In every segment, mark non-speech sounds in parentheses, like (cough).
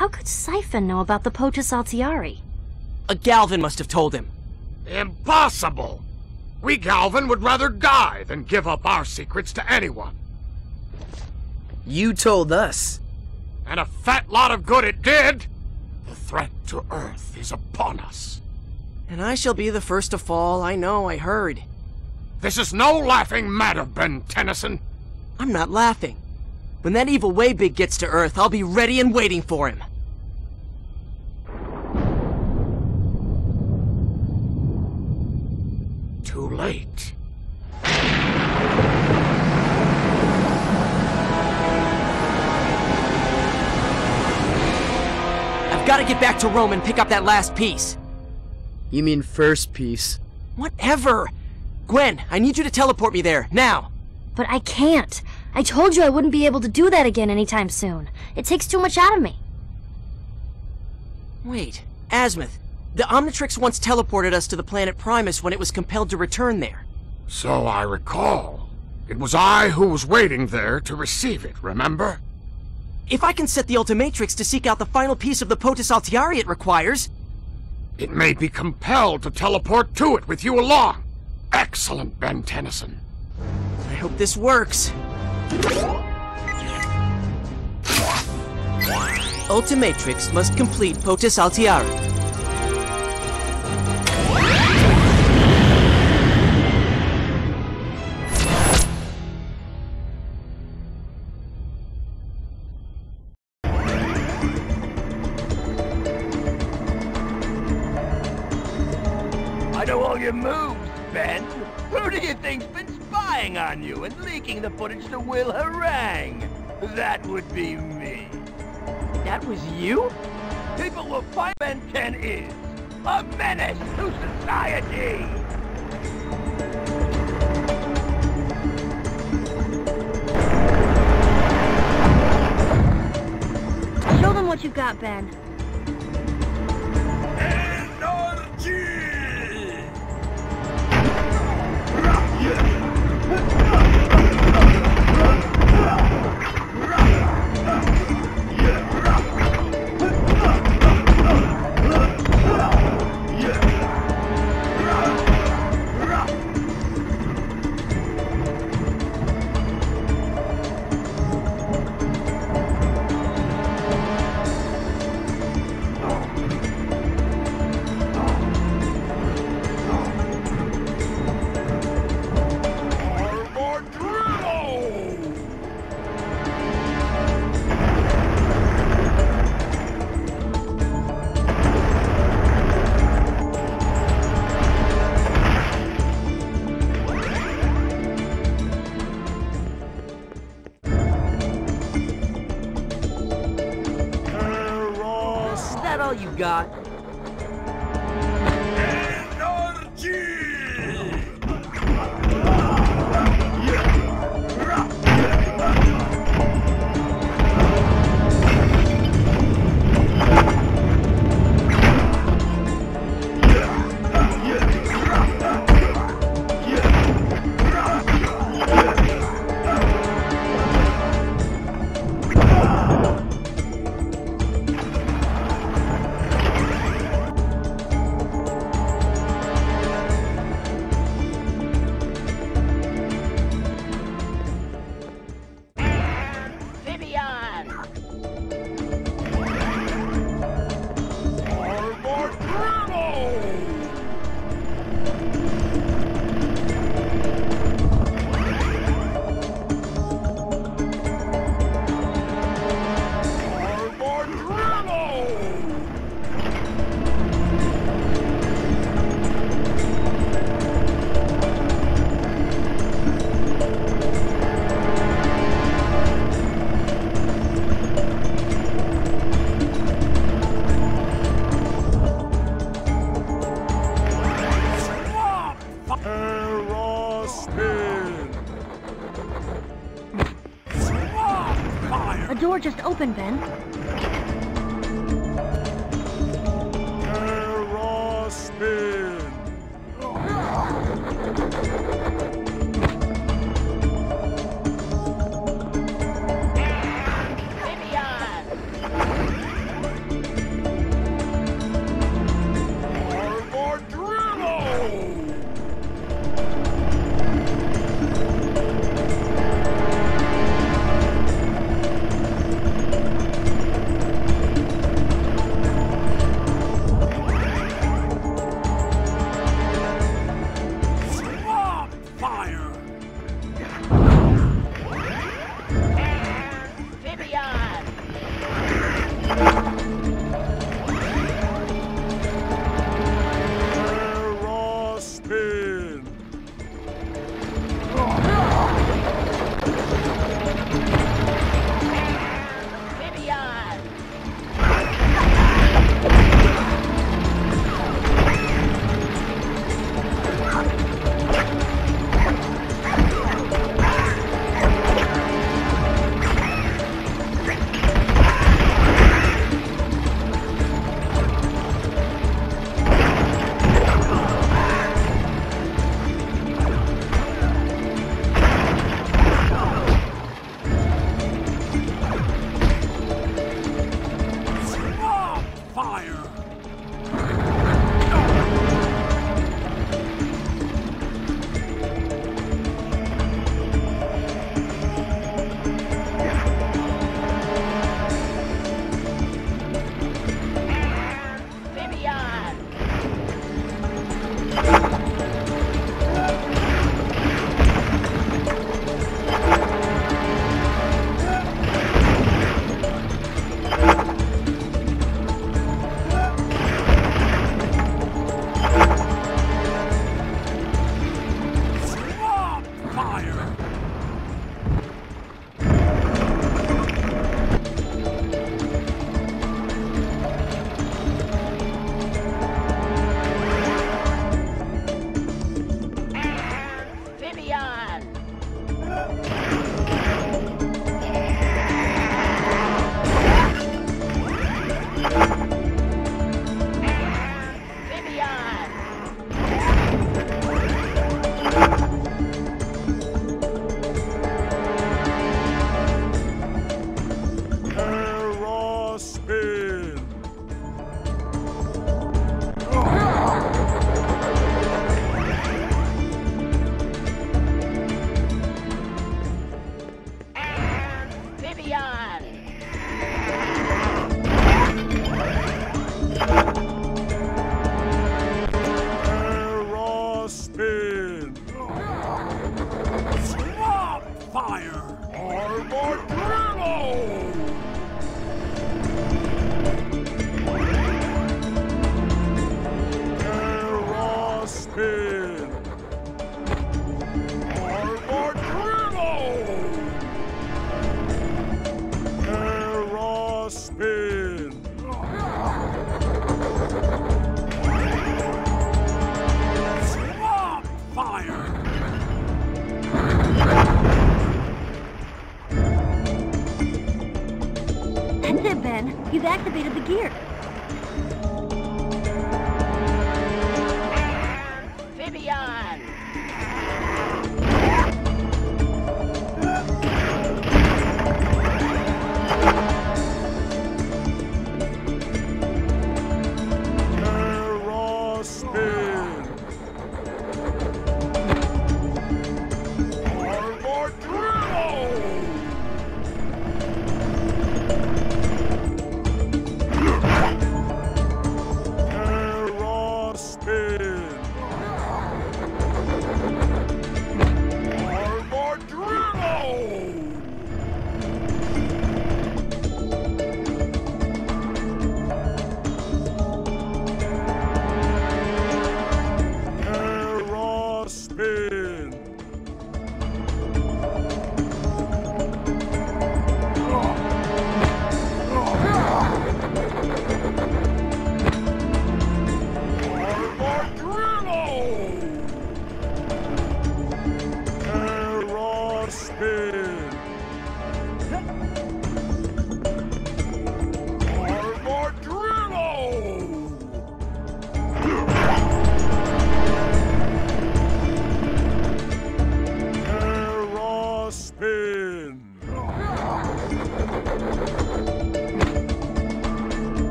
How could Psyphon know about the Potis Altiare? A Galvan must have told him. Impossible! We Galvan would rather die than give up our secrets to anyone. You told us. And a fat lot of good it did! The threat to Earth is upon us. And I shall be the first to fall, I know, I heard. This is no laughing matter, Ben Tennyson. I'm not laughing. When that evil Way Big gets to Earth, I'll be ready and waiting for him. Late. I've got to get back to Rome and pick up that last piece. You mean first piece. Whatever! Gwen, I need you to teleport me there, now! But I can't. I told you I wouldn't be able to do that again anytime soon. It takes too much out of me. Wait, Azimuth, the Omnitrix once teleported us to the planet Primus when it was compelled to return there. So I recall. It was I who was waiting there to receive it, remember? If I can set the Ultimatrix to seek out the final piece of the Potis Altiare it requires... It may be compelled to teleport to it with you along. Excellent, Ben Tennyson. I hope this works. Ultimatrix must complete Potis Altiare. Leaking the to Will Harangue. That would be me. That was you? People will find Ben 10 is a menace to society. Show them what you've got, Ben. That all you got?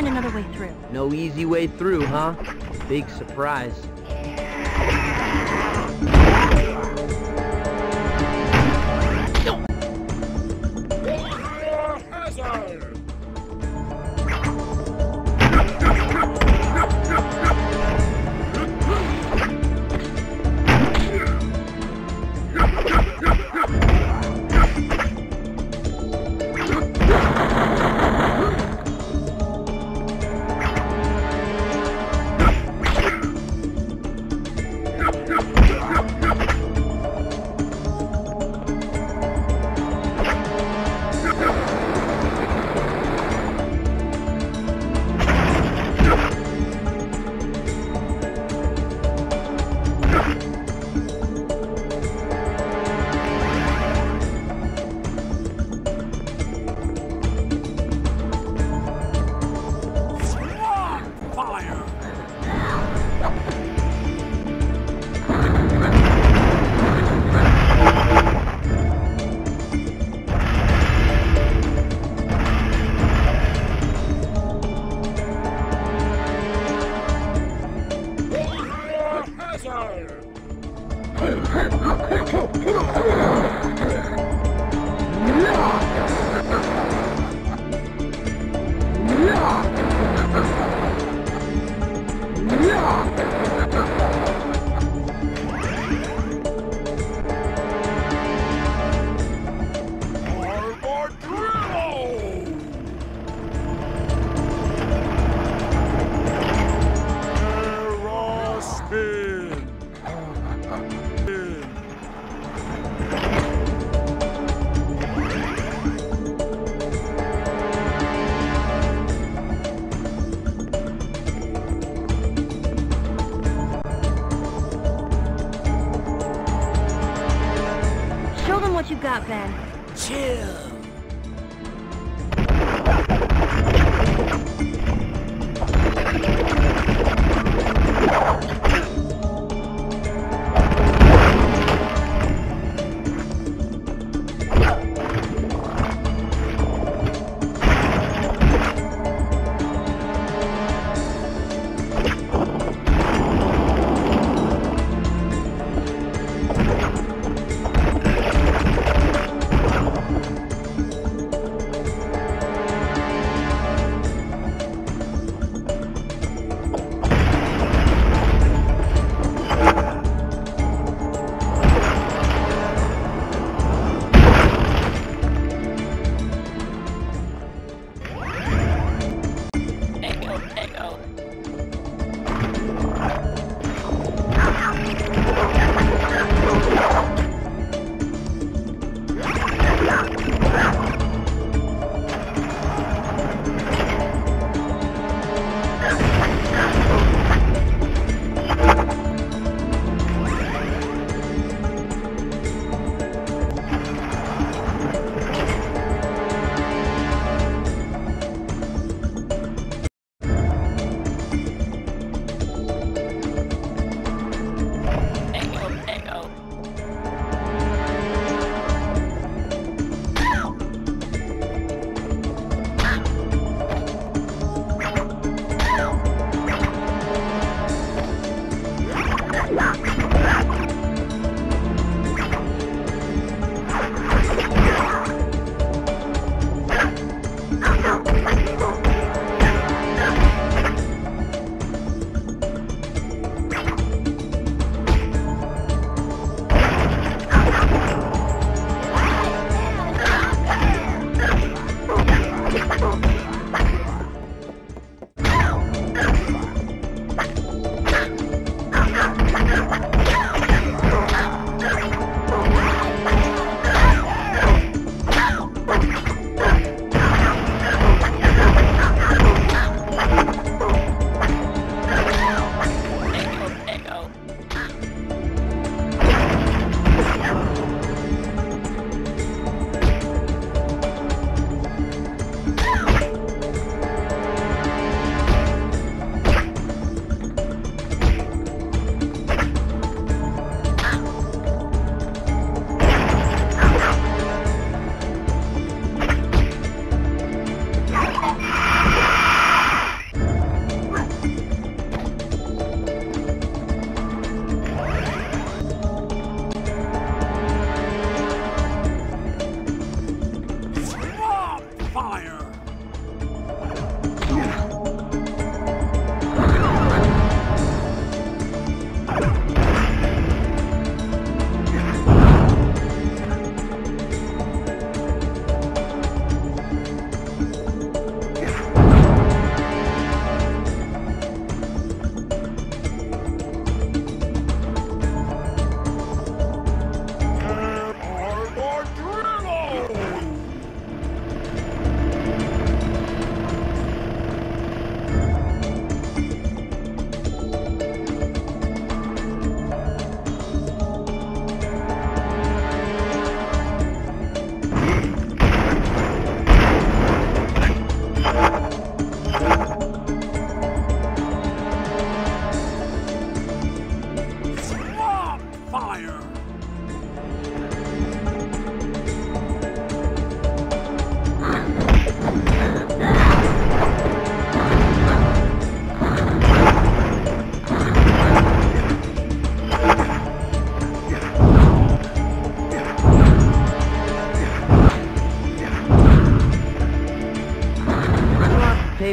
find another way through. No easy way through, huh? Big surprise. you got, Ben? Chill.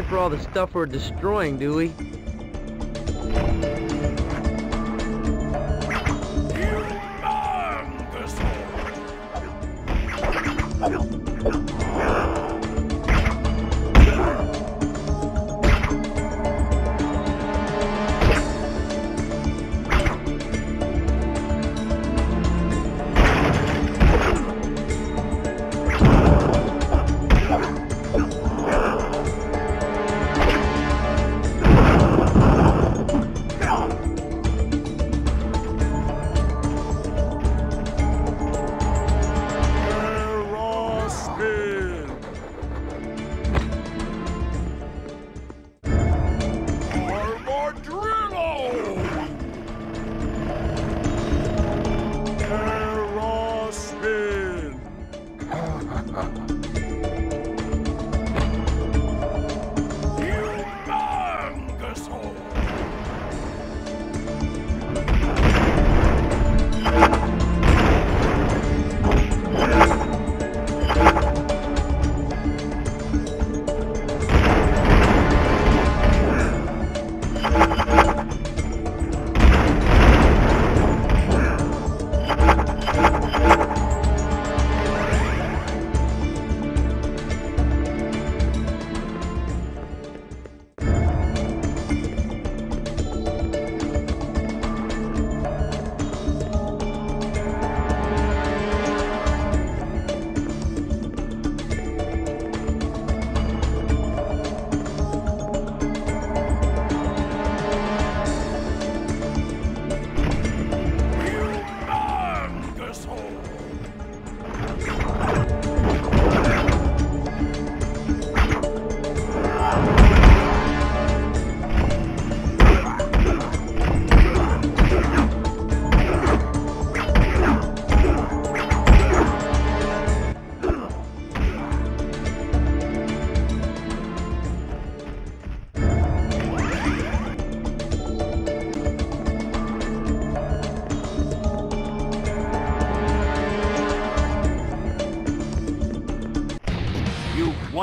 Pay for all the stuff we're destroying, do we?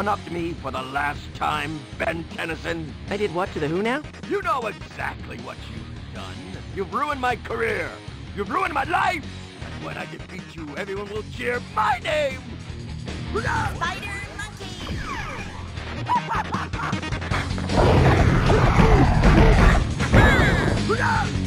You one-upped me for the last time, Ben Tennyson. I did what to the who now? You know exactly what you've done. You've ruined my career. You've ruined my life. And when I defeat you, everyone will cheer my name. Spider monkey! (laughs)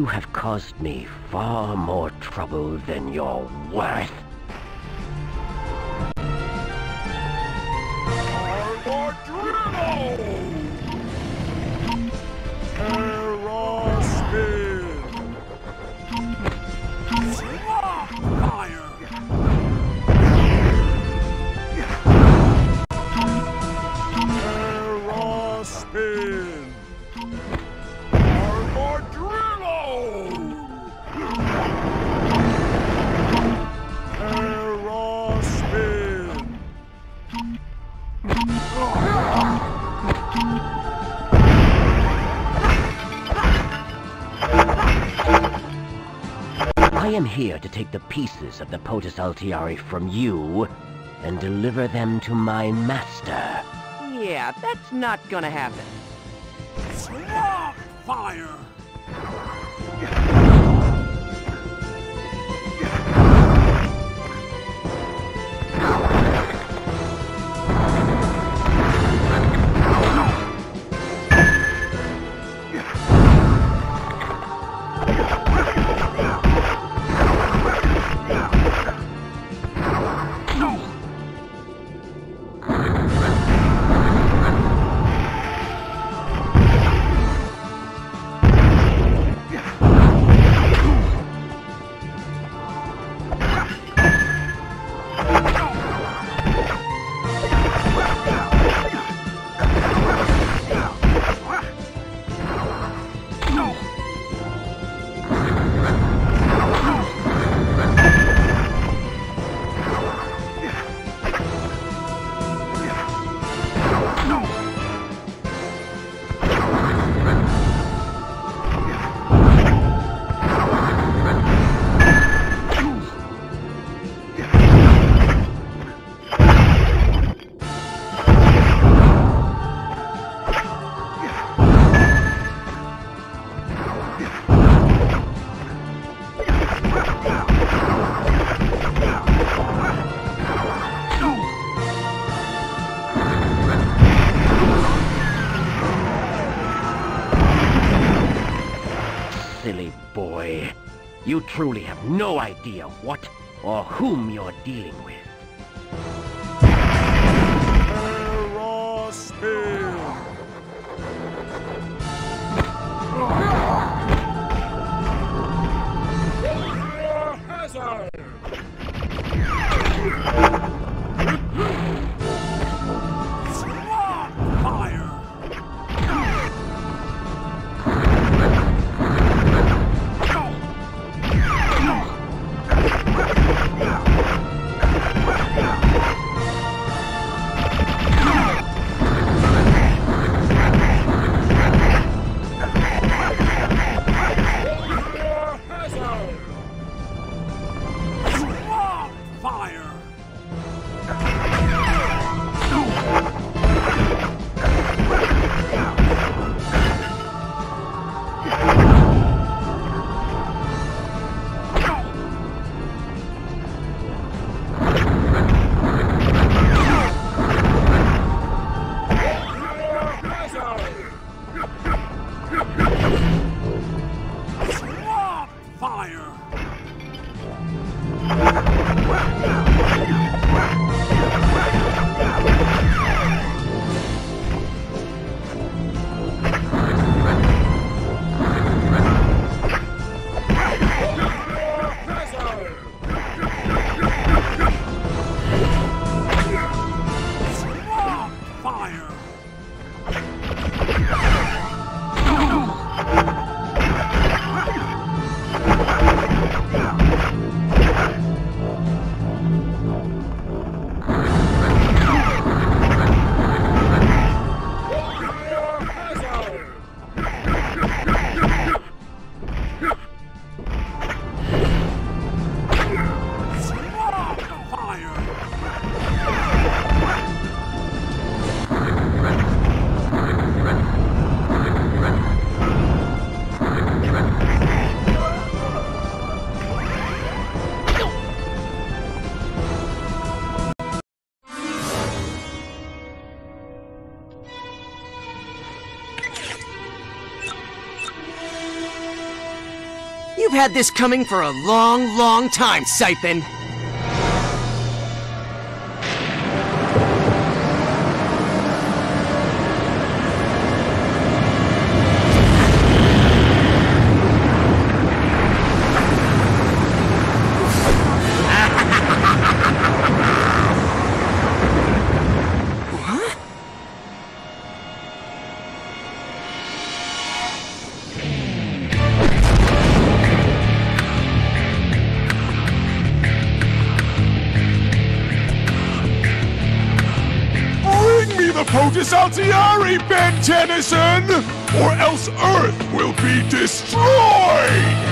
you have caused me far more trouble than you're worth. Am here to take the pieces of the Potis Altiare from you and deliver them to my master. Yeah, that's not gonna happen. Swamp Fire! You truly have no idea what or whom you're dealing with. Had this coming for a long, long time, Psyphon. The Altiare, Ben Tennyson! Or else Earth will be destroyed!